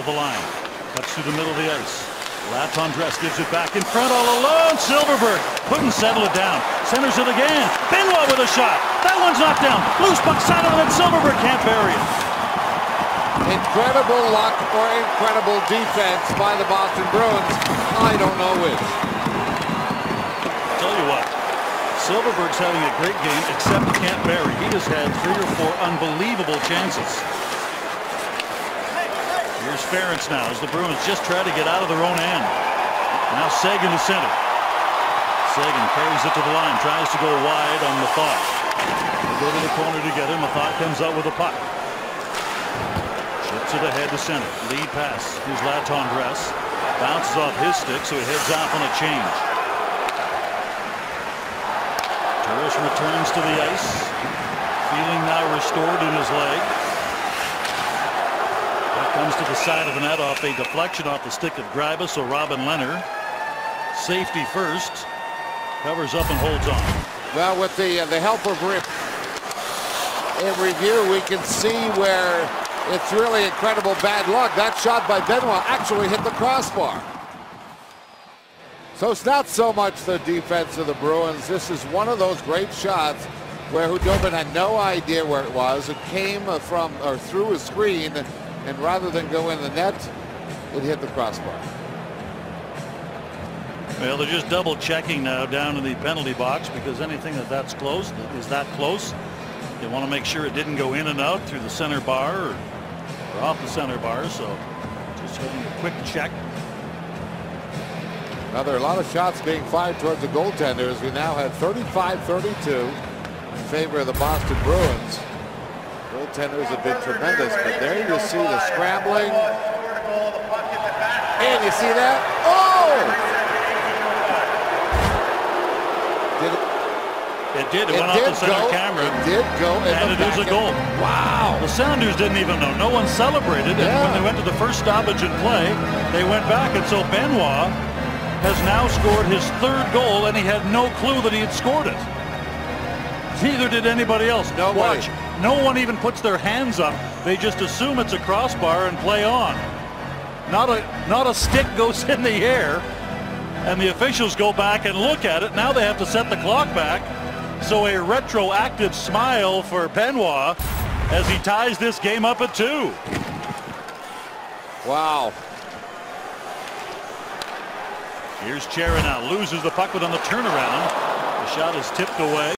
to the line. Cuts through the middle of the ice. Latendresse gives it back in front all alone. Silfverberg couldn't settle it down. Centers it again. Benoit with a shot. That one's knocked down. Loose puck side of it. Silfverberg can't bury it. Incredible luck or incredible defense by the Boston Bruins. I don't know which. Tell you what, Silfverberg's having a great game, except he can't bury. He has had three or four unbelievable chances. Here's Ference now as the Bruins just try to get out of their own end. Now Seguin to center. Seguin carries it to the line, tries to go wide on Methot. They go to the corner together. Methot comes out with a puck. Chips it ahead to center. Lead pass. Here's Latendresse. Bounces off his stick, so he heads off on a change. Turris returns to the ice. Feeling now restored in his leg. Comes to the side of the net off a deflection off the stick of Gryba, so Robin Lehner. Safety first. Covers up and holds on. Well, with the uh, the help of Rip in review, we can see where it's really incredible bad luck. That shot by Benoit actually hit the crossbar. So it's not so much the defense of the Bruins. This is one of those great shots where Khudobin had no idea where it was. It came from or through a screen, and rather than go in the net, it hit the crossbar. Well, they're just double checking now down in the penalty box because anything that that's close is that close. They want to make sure it didn't go in and out through the center bar or, or off the center bar. So just having a quick check. Now there are a lot of shots being fired towards the goaltenders. We now have 35-32 in favor of the Boston Bruins. Goaltenders have been tremendous, but there you see the scrambling. And you see that? Oh! Did it, It did. It, it went did off the center go, camera. It did go. And it is a goal. Wow. The Senators didn't even know. No one celebrated. And when they went to the first stoppage in play, they went back. And so Benoit has now scored his third goal, and he had no clue that he had scored it. Neither did anybody else. No Watch. No one even puts their hands up. They just assume it's a crossbar and play on. Not a not a stick goes in the air, and the officials go back and look at it. Now they have to set the clock back. So a retroactive smile for Benoit as he ties this game up at two. Wow. Here's Chara now loses the puck, but on the turnaround, the shot is tipped away.